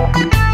you